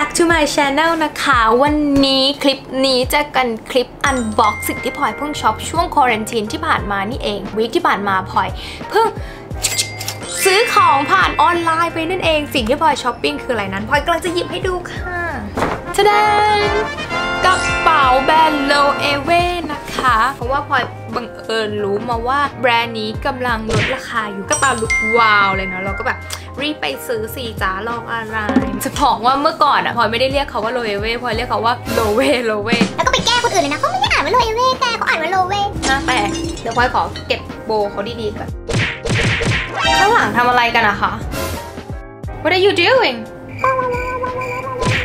Back to my channel นะคะ วันนี้คลิปนี้จะเป็นคลิป unbox สิ่งที่พลอยเพิ่งช็อปช่วง quarantine ที่ผ่านมานี่เอง week ที่ผ่านมาพลอยเพิ่งซื้อของผ่านออนไลน์ไปนั่นเองสิ่งที่พลอยช้อปปิ้งคืออะไรนั้นพลอยกำลังจะหยิบให้ดูค่ะทะดนกระเป๋าแบรนด์ Low a w a y นะคะ เพราะว่าพลอยบังเอิญรู้มาว่าแบรนด์นี้กำลังลดราคาอยู่กระเป๋าลุกว้าวเลยเนาะเราก็แบบรีบไปซื้อสีจ้าลองอะไรจะบอกว่าเมื่อก่อนอะพลอยไม่ได้เรียกเขาว่า Low a w a y พลอยเรียกเขาว่า Low w a y Low w a y แล้วก็ไปแก้คนอื่นเลยนะเขาไม่ได้อ่านว่าโลเอเว่แกเขาอ่านว่าโลเว่หน้าแปลกเดี๋ยวพลอยขอเก็บโบเขาดีๆก่อนข้างหลังทำอะไรกันอะคะ What are you doing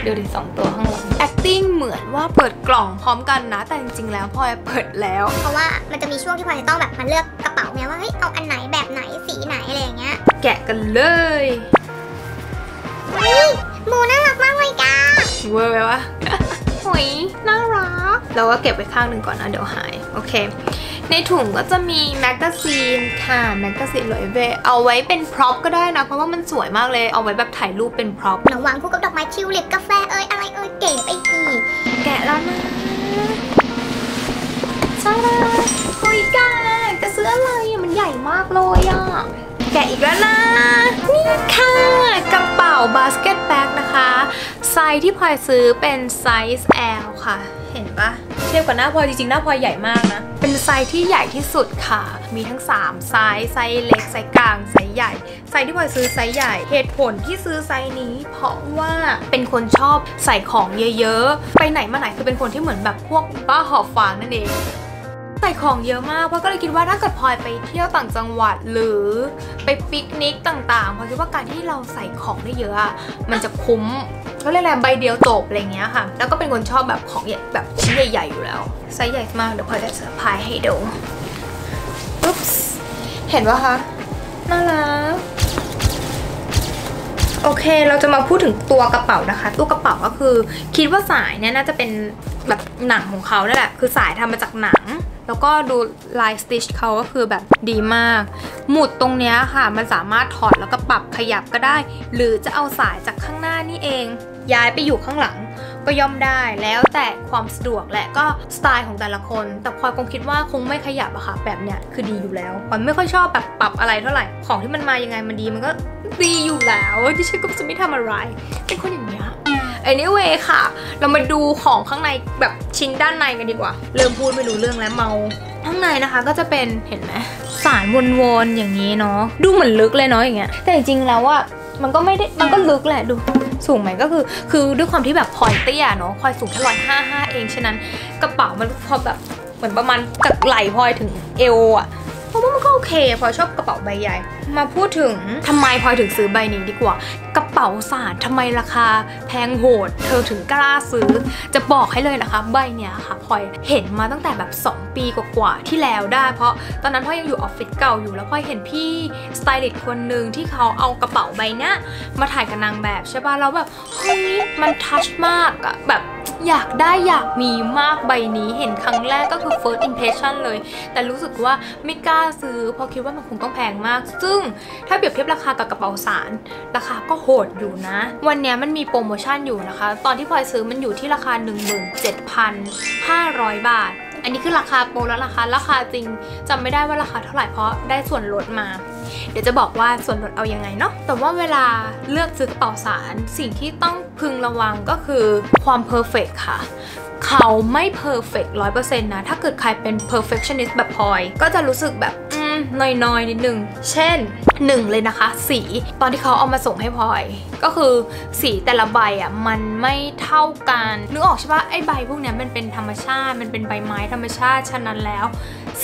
ดูดิสองตัวข้างหลัง acting เหมือนว่าเปิดกล่องพร้อมกันนะ แต่จริงๆแล้วพลอยเปิดแล้ว เพราะว่ามันจะมีช่วงที่พลอยจะต้องแบบมาเลือกกระเป๋าไงว่าเฮ้ยเอาอันไหนแบบไหนสีไหนอะไรอย่างเงี้ย แกะกันเลยเฮ้ยหมูน่ารักมากเลยกาเวอร์ไหมวะหุยน่ารักเราก็เก็บไว้ข้างหนึ่งก่อนนะเดี๋ยวหาย โอเค ในถุงก็จะมี magazine ค่ะ magazine Loewe เอาไว้เป็น prop ก็ได้นะ เพราะว่ามันสวยมากเลยเอาไว้แบบถ่ายรูปเป็น prop ขนมวางคู่กับดอกไม้ทิวลิปกาแฟเอ้ยอะไรเอ้ยเก๋ไปอีกแกะแล้วนะใช่แล้วเฮ้ยแกจะซื้ออะไรอะมันใหญ่มากเลยอะแกะอีกแล้วนะ นี่ค่ะกระเป๋า basket bag นะคะ ไซส์ที่พลอยซื้อเป็นไซส์ L ค่ะ เห็นปะ เทียบกับหน้าพลอยจริงๆ หน้าพลอยใหญ่มากนะ เป็นไซส์ที่ใหญ่ที่สุดค่ะ มีทั้ง 3 ไซส์ ไซส์เล็ก ไซส์กลาง ไซส์ใหญ่ ไซส์ที่พลอยซื้อไซส์ใหญ่ เหตุผลที่ซื้อไซส์นี้ เพราะว่าเป็นคนชอบใส่ของเยอะๆ ไปไหนมาไหนคือเป็นคนที่เหมือนแบบพวกบ้าหอบฟางนั่นเอง ใส่ของเยอะมากเพราะก็เลยคิดว่าถ้าเกิดพลอยไปเที่ยวต่างจังหวัดหรือไปปิกนิกต่างๆพลอยคิดว่าการที่เราใส่ของได้เยอะอะมันจะคุ้มก็เลยแหละใบเดียวจบอะไรเงี้ยค่ะ แล้วก็เป็นคนชอบแบบของใหญ่แบบชิ้นใหญ่ๆอยู่แล้วไซส์ใหญ่มากเดี๋ยวพลอยจะเซอร์ไพรส์ให้ดู oops เห็นปะคะน่ารักโอเค เราจะมาพูดถึงตัวกระเป๋านะคะ ตัวกระเป๋าก็คือ คิดว่าสายเนี่ยน่าจะเป็นแบบหนังของเขานั่นแหละ คือสายทำมาจากหนัง แล้วก็ดูลายสติชเขาก็คือแบบดีมาก หมุดตรงเนี้ยค่ะ มันสามารถถอดแล้วก็ปรับขยับก็ได้ หรือจะเอาสายจากข้างหน้านี่เอง ย้ายไปอยู่ข้างหลังก็ย่อมได้แล้วแต่ความสะดวกและก็สไตล์ของแต่ละคน แต่พลอยคงคิดว่าคงไม่ขยับอะค่ะ แบบเนี้ยคือดีอยู่แล้วพลอยไม่ค่อยชอบแบบปรับอะไรเท่าไหร่ ของที่มันมายังไงมันดีมันก็ดีอยู่แล้วที่ฉันก็จะไม่ทำอะไร เป็นคนอย่างเนี้ย anyway ค่ะ เรามาดูของข้างในแบบชิ้นด้านในกันดีกว่า เริ่มพูดไม่รู้เรื่องแล้วเมา ข้างในนะคะก็จะเป็นเห็นไหมสารวนๆอย่างนี้เนาะดูเหมือนลึกเลยเนาะอย่างเงี้ยแต่จริงๆแล้วอะมันก็ไม่ได้มันก็ลึกแหละดูสูงไหมก็คือคือด้วยความที่แบบพลอยเตี้ยเนาะพลอยสูงแค่ร้อยห้าห้าเองฉะนั้นกระเป๋ามันพอแบบเหมือนประมาณจากไหล่พลอยถึงเอวอะ เพราะว่ามันก็โอเคพลอยชอบกระเป๋าใบใหญ่ มาพูดถึงทำไมพลอยถึงซื้อใบนี้ดีกว่า กระเป๋าสารทำไมราคาแพงโหด เธอถึงกล้าซื้อ จะบอกให้เลยนะคะ ใบเนี้ยค่ะพลอยเห็นมาตั้งแต่แบบ 2 ปีกว่าๆที่แล้วได้ เพราะตอนนั้นพลอยยังอยู่ออฟฟิศเก่าอยู่แล้วพลอยเห็นพี่สไตลิสต์คนหนึ่งที่เขาเอากระเป๋าใบเนี้ยมาถ่ายกับนางแบบใช่ป่ะแล้วแบบเฮ้ยมันทัชมากอะแบบอยากได้อยากมีมากใบนี้เห็นครั้งแรกก็คือ first impression เลย แต่รู้สึกว่าไม่กล้าซื้อเพราะคิดว่ามันคงต้องแพงมาก ซึ่งถ้าเปรียบเทียบราคากับกระเป๋าสาร ราคาก็โหดอยู่นะ วันนี้มันมีโปรโมชั่นอยู่นะคะ ตอนที่พลอยซื้อมันอยู่ที่ราคา 17,500 บาท อันนี้คือราคาโปรแล้วราคาราคาจริงจำไม่ได้ว่าราคาเท่าไหร่เพราะได้ส่วนลดมา เดี๋ยวจะบอกว่าส่วนลดเอายังไงเนาะแต่ว่าเวลาเลือกซื้อกระเป๋าสานสิ่งที่ต้องพึงระวังก็คือความ perfect ค่ะเขาไม่ perfect ร้อยเปอร์เซ็นต์นะ ถ้าเกิดใครเป็น perfectionist แบบพลอย ก็จะรู้สึกแบบ น้อยๆ นิดนึง เช่นหนึ่งเลยนะคะ สีตอนที่เขาเอามาส่งให้พลอย ก็คือสีแต่ละใบอะมันไม่เท่ากันนึกออกใช่ปะไอ้ใบพวกเนี้ยมันเป็นธรรมชาติ มันเป็นใบไม้ธรรมชาติฉะนั้นแล้ว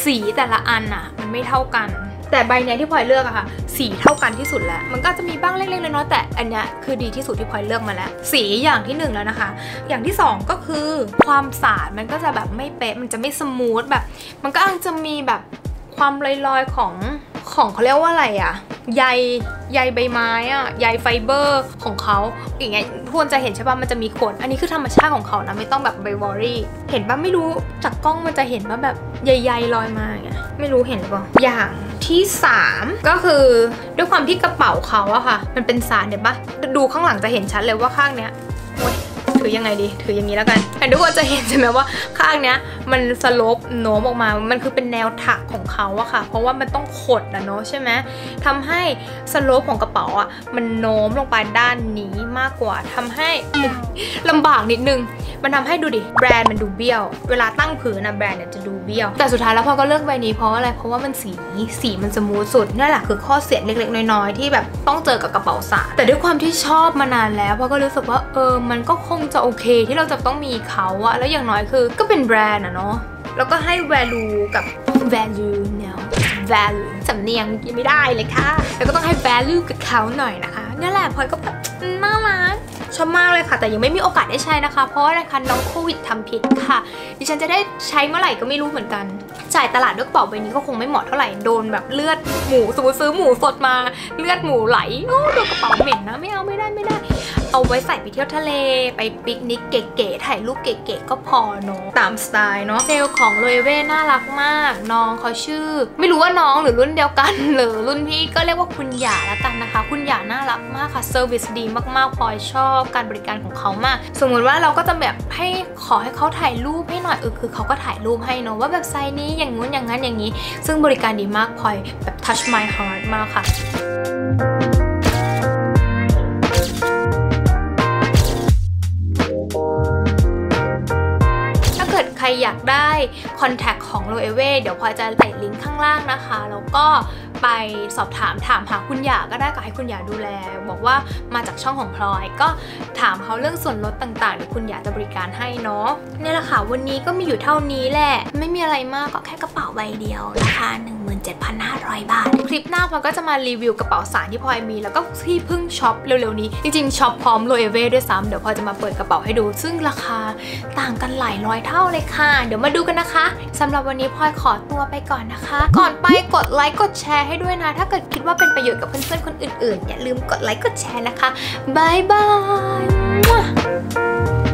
สีแต่ละอันอะมันไม่เท่ากันแต่ใบเนี้ยที่พลอยเลือกอะค่ะ สีเท่ากันที่สุดแล้ว มันก็จะมีบ้างเล็กๆน้อยๆแต่อันเนี้ยคือดีที่สุดที่พลอยเลือกมาแล้ว สีอย่างที่หนึ่งแล้วนะคะ อย่างที่สองก็คือความสานมันก็จะแบบไม่เป๊ะมันจะไม่ smooth แบบ มันก็อาจจะมีแบบ ความลอยๆของของเขาเรียกว่าอะไรอะใยใยใบไม้อะใยไฟเบอร์ของเขาอย่างเงี้ยทุกคนจะเห็นใช่ป่ะมันจะมีขนอันนี้คือธรรมชาติของเขานะไม่ต้องแบบไป worry เห็นป่ะไม่รู้จากกล้องมันจะเห็นว่าแบบใยๆลอยมาอย่างเงี้ยไม่รู้เห็นหรือเปล่าอย่างที่ 3 ก็คือด้วยความที่กระเป๋าเขาอะค่ะ มันเป็นสารเดี๋ยวปะดูข้างหลังจะเห็นชัดเลยว่าข้างเนี้ย อยังไงดี ถืออย่างนี้แล้วกันแต่ทุกคนจะเห็นใช่ไหมว่าข้างเนี้ย มันสโลปโน้มออกมา มันคือเป็นแนวถักของเขาอะค่ะ เพราะว่ามันต้องขดอะเนาะใช่ไหมทำให้สโลปของกระเป๋าอะมันโน้มลงไปด้านนี้มากกว่าทำให้ลำบากนิดนึง มันทำให้ดูดิ แบรนด์มันดูเบี้ยว เวลาตั้งผืนนะแบรนด์เนี่ยจะดูเบี้ยว แต่สุดท้ายแล้วพลอยก็เลือกใบนี้เพราะอะไร เพราะว่ามันสี สีมัน smooth สุด นั่นแหละคือข้อเสียเล็กๆ น้อยๆ ที่แบบต้องเจอกับกระเป๋าสานแต่ด้วยความที่ชอบมานานแล้วพลอยก็รู้สึกว่าเออ มันก็คงจะโอเคที่เราจะต้องมีเขาอะแล้วอย่างน้อยคือก็เป็นแบรนด์อะเนาะแล้วก็ให้ value กับ value เนาะ value สำเนียงยังไม่ได้เลยค่ะ แล้วก็ต้องให้ value กับเขาหน่อยนะคะนี่แหละพลอยก็แบบน่ารักชอบมากเลยค่ะ แต่ยังไม่มีโอกาสได้ใช้นะคะ เพราะอะไรคะน้องโควิดทำพิษค่ะ ดิฉันจะได้ใช้เมื่อไหร่ก็ไม่รู้เหมือนกัน จ่ายตลาดด้วยกระเป๋าใบนี้ก็คงไม่เหมาะเท่าไหร่โดนแบบเลือดหมูสมมติซื้อหมูสดมาเลือดหมูไหลโอ้โดนกระเป๋าเหม็นนะไม่เอาไม่ได้ไม่ได้ เอาไว้ใส่ไปเที่ยวทะเล ไปปิกนิกเก๋ๆ ถ่ายรูปเก๋ๆ ก็พอเนาะ ตามสไตล์เนาะเซลของ Loewe น่ารักมาก น้องเขาชื่อ ไม่รู้ว่าน้องหรือรุ่นเดียวกัน หรือรุ่นพี่ก็เรียกว่าคุณหยาละกันนะคะ คุณหยาน่ารักมากค่ะ service ดีมากๆพลอยชอบการบริการของเขามาก สมมุติว่าเราก็จะแบบให้ขอให้เขาถ่ายรูปให้หน่อยเออคือเขาก็ถ่ายรูปให้เนาะว่าแบบไซส์นี้อย่างงู้นอย่างนั้นอย่างนี้ ซึ่งบริการดีมากพลอยแบบ touch my heart มากค่ะ อยากได้ contact ของ l o e w e เดี๋ยวพลอยจะใส่ลิงก์ข้างล่างนะคะ แล้วก็ไปสอบถามถามหาคุณหยาก็ได้ก็ให้คุณหยาดูแล บอกว่ามาจากช่องของพลอย ก็ถามเขาเรื่องส่วนลดต่างๆเดี๋ยวคุณหยาจะบริการให้เนาะนี่แหละค่ะวันนี้ก็มีอยู่เท่านี้แหละ ไม่มีอะไรมากก็แค่กระเป๋าใบเดียวราคา 7,500 บาท คลิปหน้าพลอยก็จะมารีวิวกระเป๋าสานที่พลอยมี แล้วก็ที่เพิ่งช็อปเร็วๆนี้ จริงๆช็อปพร้อม LOEWE ด้วยซ้ำเดี๋ยวพลอยจะมาเปิดกระเป๋าให้ดู ซึ่งราคาต่างกันหลายร้อยเท่าเลยค่ะ เดี๋ยวมาดูกันนะคะสำหรับวันนี้พลอยขอตัวไปก่อนนะคะ ก่อนไปกดไลค์กดแชร์ให้ด้วยนะ ถ้าเกิดคิดว่าเป็นประโยชน์กับเพื่อนๆคนอื่นๆอย่าลืมกดไลค์กดแชร์นะคะบายบาย